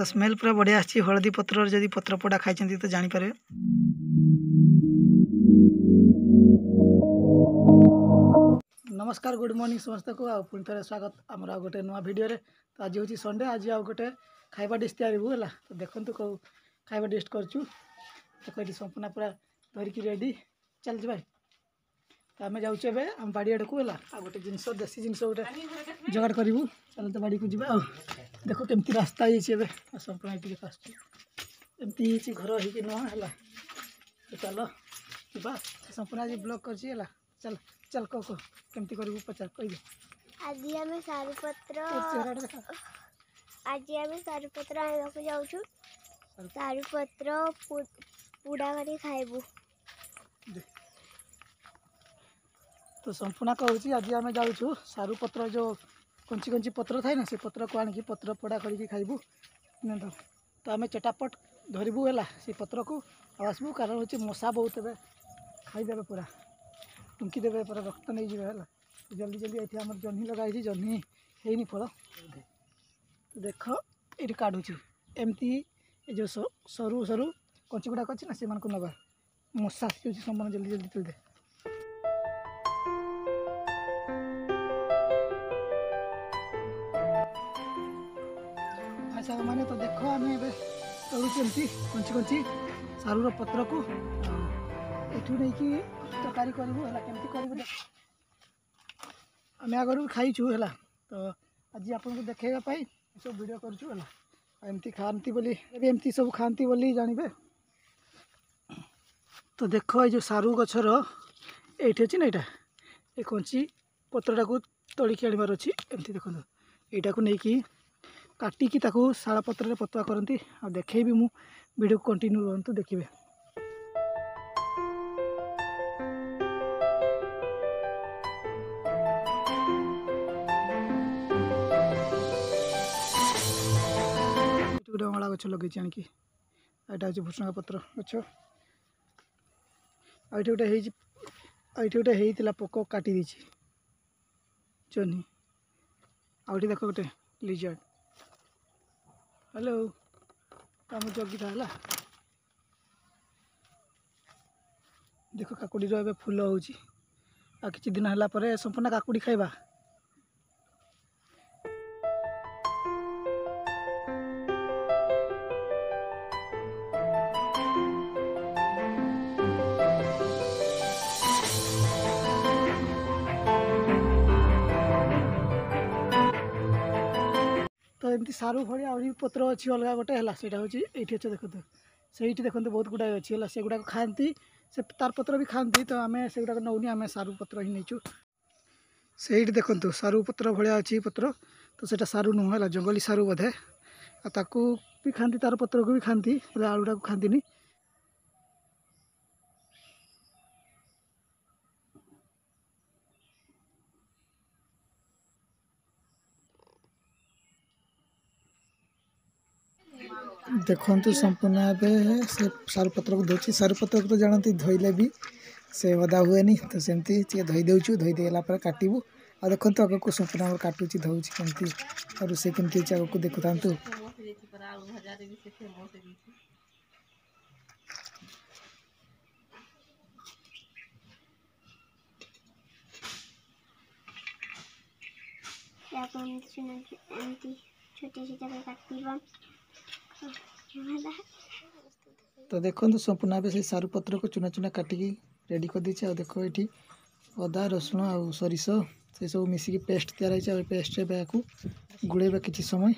ତ ସ୍ମେଲ୍ ପୁରା ବଢ଼ିଆ ଆସିଛି ହଳଦୀ ପତ୍ରର ଯଦି ପତ୍ର ପୋଡ଼ା ଖାଇଛନ୍ତି ତ ଜାଣିପାରିବେ ନମସ୍କାର ଗୁଡ଼ ମର୍ଣ୍ଣିଂ ସମସ୍ତଙ୍କୁ ଆଉ ପୁଣି ଥରେ ସ୍ୱାଗତ ଆମର ଆଉ ଗୋଟେ ନୂଆ ଭିଡ଼ିଓରେ ତ ଆଜି ହେଉଛି ସଣ୍ଡେ ଆଜି ଆଉ ଗୋଟେ ଖାଇବା ଡିସ୍ ତିଆରିବୁ ହେଲା ତ ଦେଖନ୍ତୁ କେଉଁ ଖାଇବା ଡିସ୍ କରୁଛୁ ଦେଖ ଏଠି ସମ୍ପୂର୍ଣ୍ଣ ପୁରା ଧରିକି ରେଡ଼ି ଚାଲିଛି ଭାଇ ତ ଆମେ ଯାଉଛୁ ଏବେ ଆମ ବାଡ଼ି ଆଡ଼କୁ ହେଲା ଆଉ ଗୋଟେ ଜିନିଷ ଦେଶୀ ଜିନିଷ ଗୋଟେ ଯୋଗାଡ଼ କରିବୁ ଚାଲ ତ ବାଡ଼ିକୁ ଯିବା ଆଉ देख के रास्ता ये संक्रांति के पास एमती घर हो चल जी संक्रांति ब्लक कर चल चल कह कह कमी कर आज आम सारूपत्र आज आम सारूपत्र आड़ाघरी खाइबु तो संपूर्ण कहूँ आज आम जाऊ सारूपत्र जो कंची कंची पत्र थाए ना से पत्र को आणिक पत्र पोड़ा करके खाइबू तो आम चटापट धरबू है पत्र को आसबू कारण हूँ मशा बहुत खाईदे पूरा टुंकी देवे पूरा रक्त नहीं जब है जल्दी जल्दी ये आम जहनी लगे जहनी है फल देख ये काढ़ू एमती जो सरु सरु कंची गुड़ाक अच्छे ना से नवा मशा से समान जल्दी जल्दी दे ସାଙ୍ଗମାନେ ତ ଦେଖ ଆମେ ଏବେ ତଳୁଛୁ ଏମିତି କଞ୍ଚି କଞ୍ଚି ସାରୁର ପତ୍ରକୁ ଏଠୁ ନେଇକି ତରକାରୀ କରିବୁ ହେଲା କେମିତି କରିବୁ ଦେଖ ଆମେ ଆଗରୁ ଖାଇଛୁ ହେଲା ତ ଆଜି ଆପଣଙ୍କୁ ଦେଖାଇବା ପାଇଁ ଏସବୁ ଭିଡ଼ିଓ କରୁଛୁ ହେଲା ଏମିତି ଖାଆନ୍ତି ବୋଲି ଏବେ ଏମିତି ସବୁ ଖାଆନ୍ତି ବୋଲି ଜାଣିବେ ତ ଦେଖ ଏଇ ଯେଉଁ ସାରୁ ଗଛର ଏଇଠି ଅଛି ନା ଏଇଟା ଏ କଞ୍ଚି ପତ୍ରଟାକୁ ତୋଳିକି ଆଣିବାର ଅଛି ଏମିତି ଦେଖନ୍ତୁ ଏଇଟାକୁ ନେଇକି କାଟିକି ତାକୁ ଶାଳପତ୍ରରେ ପତୁଆ କରନ୍ତି ଆଉ ଦେଖେଇବି ମୁଁ ଭିଡ଼ିଓକୁ କଣ୍ଟିନ୍ୟୁ ରୁହନ୍ତୁ ଦେଖିବେ ଗୋଟେ ଅଁଳା ଗଛ ଲଗେଇଛି ଆଣିକି ଏଇଟା ହେଉଛି ଭୂଷୁଙ୍ଗା ପତ୍ର ଗଛ ଆଉ ଏଠି ଗୋଟେ ହେଇଛି ଆଉ ଏଠି ଗୋଟେ ହେଇଥିଲା ପୋକ କାଟି ଦେଇଛି ଜହ୍ନି ଆଉ ଏଠି ଦେଖ ଗୋଟେ ଲିଜର୍ଡ଼ हेलो काम जगी था देखो काकुड़ी रो एबे फुल होउची आ किछि दिन हला परे संपूर्ण काकुड़ी खाइबा सारू भाया पत्र अच्छी अलग गोटे है ये अच्छे देखते सही देखते बहुत गुड़ाए अच्छी से गुड़ाक खाती से तार पत्र भी खाती तो आम से गुड़ाक नौनि आम सारू पत्र ही नहींचु से देखु सारू पत्र भाया अच्छी पत्र तो सेटा सारू नुहला जंगली सारू बोधे भी खाती तार पत्र को भी खाती आलुटा को खाती नहीं देखु तो संपूर्ण भाव से सार पत्र को धोची सार पत्र को तो जानते धोले भी से अदा हुए नहीं तो सेमती धोईदेव धोईदेगला काटबू आ देखते तो आगे संपूर्ण भाव काटू धोची कमी रोसे कमी आगे देखु था ତ ଦେଖନ୍ତୁ ସମ୍ପୂର୍ଣ୍ଣ ଭାବେ ସେ ସାରୁ ପତ୍ରକୁ ଚୁନା ଚୁନା କାଟିକି ରେଡ଼ି କରିଦେଇଛି ଆଉ ଦେଖ ଏଇଠି ଅଦା ରସୁଣ ଆଉ ସୋରିଷ ସେସବୁ ମିଶିକି ପେଷ୍ଟ ତିଆରି ହେଇଛି ଆଉ ପେଷ୍ଟ ଏବେ ଏହାକୁ ଗୁଳେଇବା କିଛି ସମୟ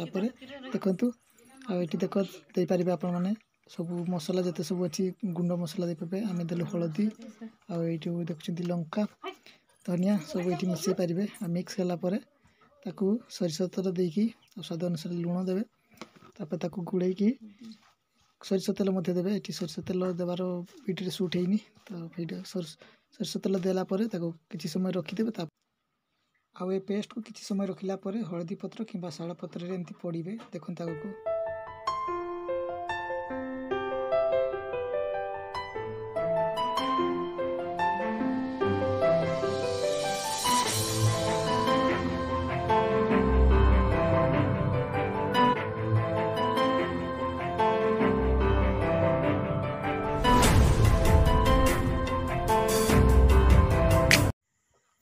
ତାପରେ ଦେଖନ୍ତୁ ଆଉ ଏଠି ଦେଖ ଦେଇପାରିବେ ଆପଣମାନେ ସବୁ ମସଲା ଯେତେ ସବୁ ଅଛି ଗୁଣ୍ଡ ମସଲା ଦେଇପାରିବେ ଆମେ ଦେଲୁ ହଳଦୀ ଆଉ ଏଇଠୁ ଦେଖୁଛନ୍ତି ଲଙ୍କା ଧନିଆ ସବୁ ଏଇଠି ମିଶାଇ ପାରିବେ ଆଉ ମିକ୍ସ ହେଲା ପରେ ତାକୁ ସୋରିଷ ତର ଦେଇକି ଆଉ ସ୍ୱାଦ ଅନୁସାରେ ଲୁଣ ଦେବେ তারপরে তাকে গুড়াইকি ସୋରିଷ ତେଲ ମଧ୍ୟ ଦେବେ ଏଠି ସୋରିଷ ତେଲ ଦେବାର ଭିଡ଼ିଓରେ ସୁଟ୍ ହେଇନି ତ ଭିଡ଼ିଓ ସୋରିଷ ତେଲ ଦେଲା ପରେ ତାକୁ କିଛି ସମୟ ରଖିଦେବେ ତା ଆଉ ଏ ପେଷ୍ଟକୁ କିଛି ସମୟ ରଖିଲା ପରେ ହଳଦୀ ପତ୍ର କିମ୍ବା ଶାଳ ପତ୍ରରେ ଏମିତି ପଡ଼ିବେ ଦେଖନ୍ତୁ ଆଗକୁ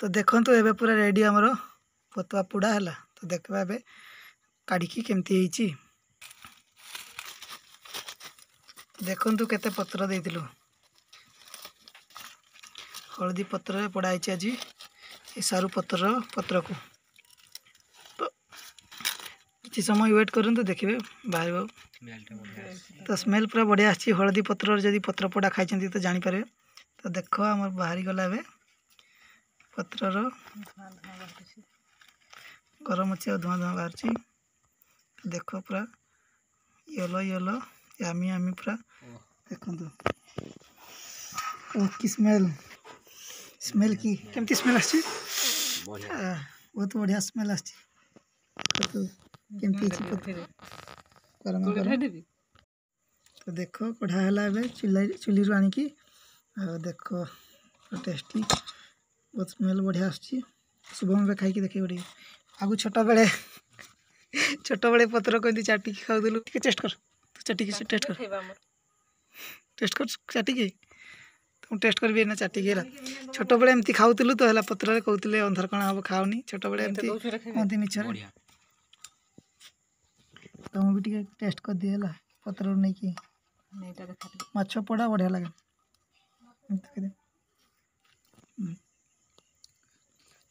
तो देखो ये पूरा रेडी आमर पतुआ पोड़ा है तो देखा ए काढ़ केमती देखु के पत्र देलु हलदी पत्र पोड़ाई आज सारु पत्र पत्र को तो कि समय वेट कर देखिए बाहर तो स्मेल पूरा बढ़िया आलदी पत्र जब पत्र पोड़ा खाई तो जापर तो देख आम बाहरी गला पत्र गरम अच्छे धुआं धुआं बाहर देख पूरा येलो येलो यामी यामी पूरा देखो की स्मेल स्मेल की कमी स्मेल आ बहुत बढ़िया स्मेल आ तो देख कढ़ाला चूल चूली रू आ देख टेस्टी बहुत स्मेल बढ़िया आसम खाई देखे बढ़िया आगे छोट बड़े छोट बड़े पत्र कहते चाटिक खाऊल टेस्ट कर तू चाटिक टेस्ट कर टेस्ट कर चाटिक तुम टेस्ट कर ना चाटिक छोट बड़े एमती खाऊल तो है पत्र कहते अंधरकण हम खाऊनी छोट बड़े कहते मिचर तुम भी टे टेस्ट कर दिए पत्र मछ पोड़ा बढ़िया लगे